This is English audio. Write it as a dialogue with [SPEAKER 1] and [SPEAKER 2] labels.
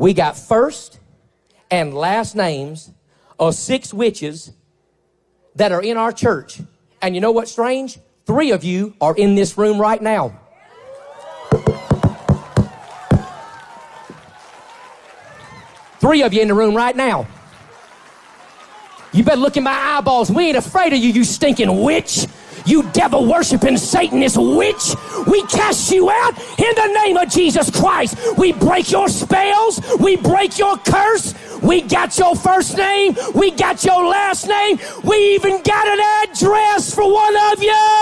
[SPEAKER 1] We got first and last names of six witches that are in our church. And you know what's strange? Three of you are in this room right now. Three of you in the room right now. You better look in my eyeballs. We ain't afraid of you, you stinking witch. You devil worshiping Satanist witch. We cast you out in the name of Jesus Christ. We break your spells. We break your curse. We got your first name. We got your last name. We even got an address for one of you.